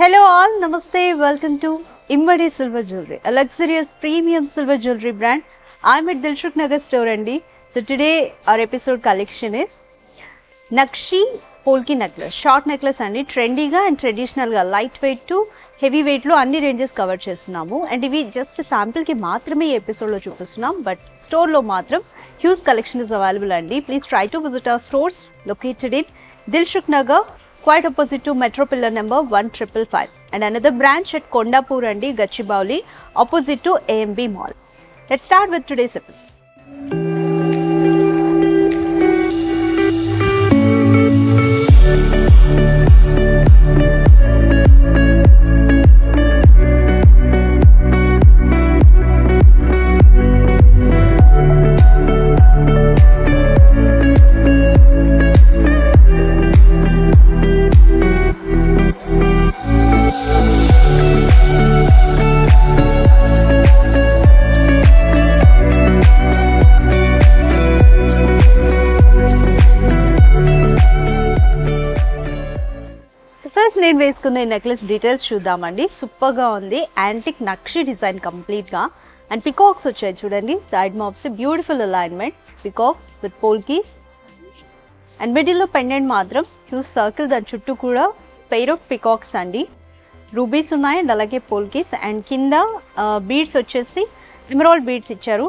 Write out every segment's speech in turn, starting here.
Hello all నమస్తే welcome to Immadi silver jewellery luxurious premium silver jewellery brand brand. At at Nagar store అండి so today our episode collection is nakshi polki necklace short necklace అండి ట్రెండీగా and ట్రెడిషనల్గా light weight to heavy వెయిట్లో అన్ని ranges cover చేస్తున్నాము. And ఇవి just శాంపిల్కి మాత్రమే ఈ ఎపిసోడ్లో చూపిస్తున్నాం. బట్ స్టోర్లో మాత్రం హ్యూజ్ కలెక్షన్ ఇస్ అవైలబుల్ అండి please try to visit our stores located in Dilsukhnagar quite opposite to Metro Pillar number 1555 and another branch at Kondapur and Gachibowli opposite to AMB Mall. Let's start with today's episode. నేను వేసుకున్న ఈ necklace details చూద్దామండి. సూపర్గా ఉంది. Antique nakshi design కంప్లీట్గా and peacocks వచ్చాయి చూడండి. Side maps beautiful alignment peacocks with polkis and మిడిల్లో పెండెంట్ మాత్రం హ్యూజ్ సర్కిల్ దాని చుట్టూ కూడా పెయిర్ ఆఫ్ పికాక్స్ అండి. రూబీస్ ఉన్నాయి అండ్ అలాగే పోల్కీస్ అండ్ కింద బీడ్స్ వచ్చేసి ఎమరాల్డ్ బీడ్స్ ఇచ్చారు.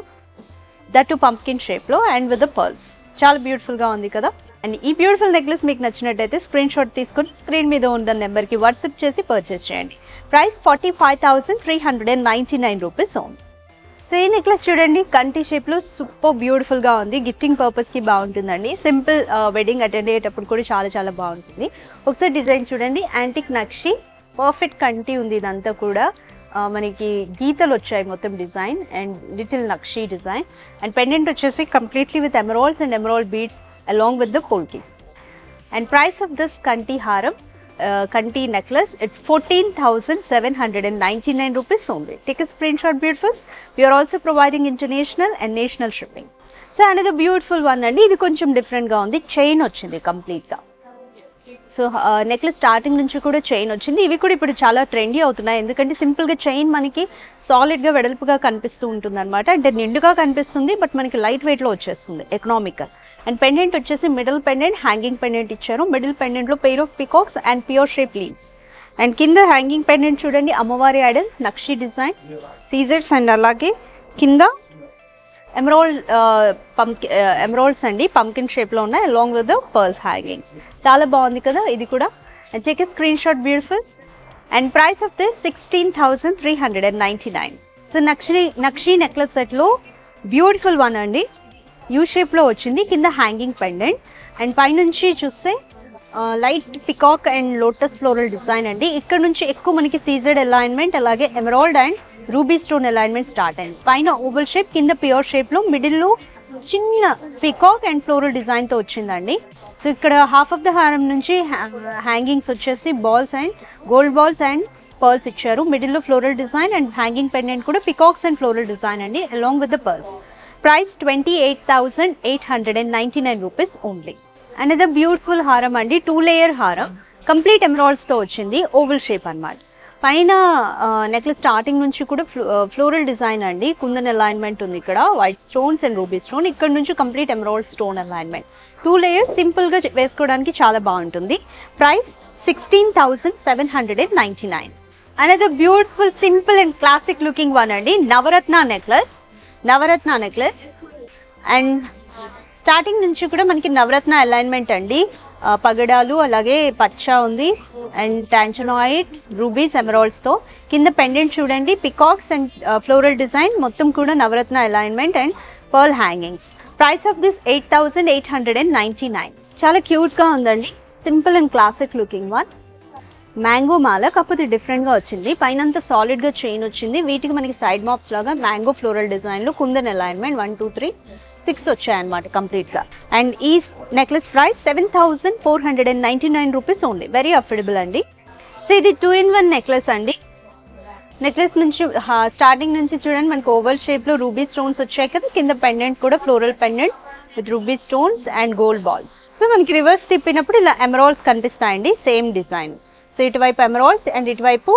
దట్ టు పంప్కిన్ షేప్లో అండ్ విత్ ద పర్ల్స్ చాలా బ్యూటిఫుల్గా ఉంది కదా. అండ్ ఈ బ్యూటిఫుల్ నెక్లెస్ మీకు నచ్చినట్టయితే స్క్రీన్ షాట్ తీసుకుని స్క్రీన్ మీద ఉన్న నెంబర్కి వాట్సాప్ చేసి పర్చేస్ చేయండి. Price forty five thousand three hundred and ninety nine rupees ఉంది సో ఈ నెక్లెస్ చూడండి కంటి షేప్లో సూపర్ బ్యూటిఫుల్గా ఉంది గిఫ్టింగ్ పర్పస్కి బాగుంటుందండి సింపుల్ వెడ్డింగ్ అటెండ్ అయ్యేటప్పుడు కూడా చాలా చాలా బాగుంటుంది. ఒకసారి డిజైన్ చూడండి యాంటిక్ నక్షి పర్ఫెక్ట్ కంటి ఉంది ఇదంతా కూడా. మనకి గీతలు వచ్చాయి మొత్తం design and little nakshi design. And pendant వచ్చేసి completely with emeralds and emerald beads along with the kolti. And price of this కంటి హారం కంటి necklace necklace, fourteen thousand seven hundred and a nine rupees We are also providing international and national providing international and national shipping so అనేది beautiful one అండి ఇది కొంచెం డిఫరెంట్గా ఉంది. Chain వచ్చింది కంప్లీట్గా సో నెక్లెస్ స్టార్టింగ్ నుంచి కూడా చైన్ వచ్చింది. ఇవి కూడా ఇప్పుడు చాలా ట్రెండీ అవుతున్నాయి. ఎందుకంటే సింపుల్గా చైన్ మనకి సాలిడ్గా వెడల్పుగా కనిపిస్తూ ఉంటుంది అనమాట అంటే నిండుగా కనిపిస్తుంది బట్ మనకి లైట్ వెయిట్లో వచ్చేస్తుంది ఎకనామికల్ అండ్ పెండెంట్ వచ్చేసి మిడిల్ పెండెంట్ హ్యాంగింగ్ పెండెంట్ ఇచ్చారు. Middle పెండెంట్లో pair of peacocks and pure shape leaves and కింద హ్యాంగింగ్ పెండెంట్ చూడండి అమ్మవారి idol nakshi design scissors and అలాగే కింద ఎమరాల్డ్ పంకి ఎమరాల్డ్స్ అండి పంకిన్ షేప్లో ఉన్నాయి along with the pearls hanging చాలా బాగుంది కదా ఇది కూడా. And check screenshot beautiful and price of this sixteen thousand three hundred and ninety nine so nakshi nakshi necklace సెట్లో బ్యూటిఫుల్ వన్ అండి. యూ షేప్లో వచ్చింది కింద హ్యాంగింగ్ పెండెంట్ అండ్ పైనుంచి చూస్తే light peacock and lotus floral design అండి. ఇక్కడ నుంచి ఎక్కువ మనకి సీజెడ్ అలైన్మెంట్ అలాగే emerald and ruby stone alignment start అయింది. పైన ఓవల్ షేప్ కింద ప్యూర్ షేప్లో మిడిల్లో చిన్న పికాక్ అండ్ ఫ్లోరల్ డిజైన్తో వచ్చిందండి. సో ఇక్కడ హాఫ్ ఆఫ్ ద హారం నుంచి హ్యాంగింగ్స్ వచ్చేసి balls and gold balls and pearls ఇచ్చారు. మిడిల్లో floral design and hanging pendant కూడా పికాక్స్ అండ్ ఫ్లోరల్ డిజైన్ అండి along with the pearls price twenty eight thousand eight hundred and ninety nine rupees only అనేది beautiful హారం అండి two layer హారం. Complete ఎమరాల్డ్స్తో వచ్చింది ఓవల్ షేప్ అనమాట పైన నెక్లెస్ స్టార్టింగ్ నుంచి కూడా ఫ్లోరల్ డిజైన్ అండి. కుందన్ అలైన్మెంట్ ఉంది ఇక్కడ white stones and ruby stone ఇక్కడ నుంచి complete emerald stone alignment two layers సింపుల్గా వేసుకోవడానికి చాలా బాగుంటుంది. Price sixteen thousand seven hundred and ninety nine అనేది beautiful simple and classic looking one అండి navratna necklace navratna necklace and starting నుంచి కూడా మనకి నవరత్న అలైన్మెంట్ అండి. పగడాలు అలాగే పచ్చ ఉంది. అండ్ టాంచనాయిట్ రూబీస్ ఎమరాల్డ్స్తో. కింద పెండెంట్ చూడండి. Peacocks and floral design. మొత్తం కూడా navratna alignment and pearl hangings. Price of this eight thousand eight hundred and ninety nine. చాలా క్యూట్గా ఉందండి. Simple and classic looking one. Mango మాల కాకపోతే డిఫరెంట్గా వచ్చింది. పైనంత సాలిడ్గా చైన్ వచ్చింది. వీటికి మనకి సైడ్ మాప్స్ లాగా మ్యాంగో ఫ్లోరల్ డిజైన్లో kundan alignment one two three six వచ్చాయన్నమాట కంప్లీట్గా అండ్ ఈ necklace price seven thousand four hundred and ninety nine rupees only very affordable అండి. సో ఇది టూ ఇన్ వన్ నెక్లెస్ అండి. నెక్లెస్ నుంచి స్టార్టింగ్ నుంచి చూడండి మనకు ఓవల్ షేప్లో రూబీ స్టోన్స్ వచ్చాయి కదా కింద పెండెంట్ కూడా floral pendant with ruby stones and gold balls so మనకి రివర్స్ తిప్పినప్పుడు ఇలా ఎమరాల్స్ కనిపిస్తాయండి సేమ్ డిజైన్ సో ఇటువైపు ఎమరాల్డ్స్ అండ్ ఇటువైపు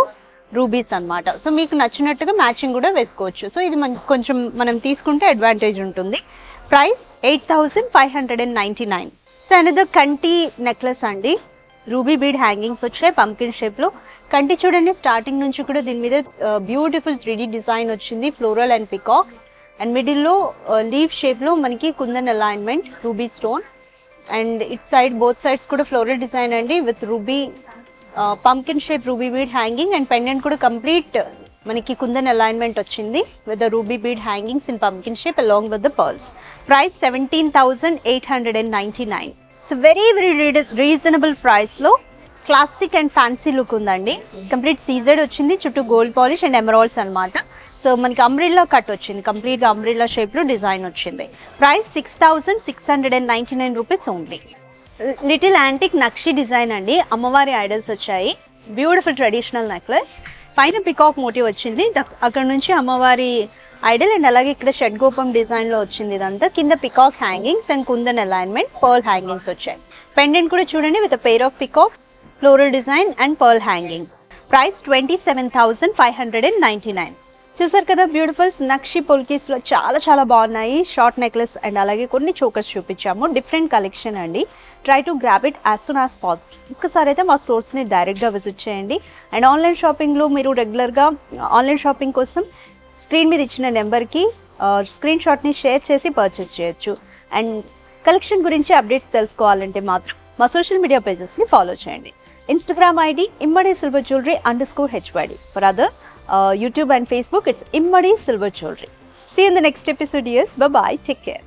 రూబీస్ అన్నమాట. సో మీకు నచ్చినట్టుగా మ్యాచింగ్ కూడా వేసుకోవచ్చు. సో ఇది మన కొంచెం మనం తీసుకుంటే అడ్వాంటేజ్ ఉంటుంది. Price eight thousand five hundred and ninety nine so అనేది కంటి నెక్లెస్ అండి. రూబీ బీడ్ హ్యాంగింగ్స్ వచ్చాయి పంకిన్ షేప్లో కంటి చూడండి స్టార్టింగ్ నుంచి కూడా దీని మీద బ్యూటిఫుల్ త్రీ డిజైన్ వచ్చింది ఫ్లోరల్ అండ్ పికాక్ అండ్ మిడిల్లో లీవ్ షేప్లో మనకి kundan alignment ruby stone and it side both sides కూడా ఫ్లోరల్ డిజైన్ అండి with ruby pumpkin shape ruby bead hanging and pendant కూడా కంప్లీట్ మనకి కుందన్ అలైన్మెంట్ వచ్చింది with the ruby bead hangings in pumpkin shape along with the pearls price seventeen thousand eight hundred and ninety nine so very very reasonable ప్రైస్లో classic and fancy look ఉందండి complete CZ వచ్చింది చుట్టూ gold polish and emeralds అన్నమాట so మనకి umbrella cut వచ్చింది కంప్లీట్గా umbrella షేప్లో design వచ్చింది price six thousand six hundred and ninety nine rupees only little antique nakshi design అండి. అమ్మవారి ఐడల్స్ వచ్చాయి. బ్యూటిఫుల్ ట్రెడిషనల్ నెక్లెస్ పైన పికాక్ మోటివ్ వచ్చింది. అక్కడ నుంచి అమ్మవారి ఐడల్ అండ్ అలాగే ఇక్కడ షడ్గోపం డిజైన్లో వచ్చింది ఇదంతా. కింద peacock hangings and kundan alignment pearl hangings వచ్చాయి. పెండెంట్ కూడా చూడండి with pair of peacocks floral design and pearl hanging price twenty seven thousand five hundred and ninety nine చూసారు కదా బ్యూటిఫుల్ నక్షి పొల్కీస్లో చాలా చాలా బాగున్నాయి. షార్ట్ నెక్లెస్ అండ్ అలాగే కొన్ని చోకర్స్ చూపించాము. డిఫరెంట్ కలెక్షన్ అండి. Try to grab it as soon as possible ఒక్కసారి అయితే మా స్టోర్స్ని డైరెక్ట్గా విజిట్ చేయండి. అండ్ ఆన్లైన్ షాపింగ్లో మీరు రెగ్యులర్గా ఆన్లైన్ షాపింగ్ కోసం స్క్రీన్ మీద ఇచ్చిన నెంబర్కి స్క్రీన్ షాట్ని షేర్ చేసి పర్చేస్ చేయొచ్చు. అండ్ కలెక్షన్ గురించి అప్డేట్స్ తెలుసుకోవాలంటే మాత్రం మా సోషల్ మీడియా పేజెస్ని ఫాలో చేయండి. Instagram ID Immadi silver jewellery underscore HYD for other uh, YouTube and Facebook. It's Immadi Silver Jewelry. See you in the next episode, yes. Bye bye. Take care.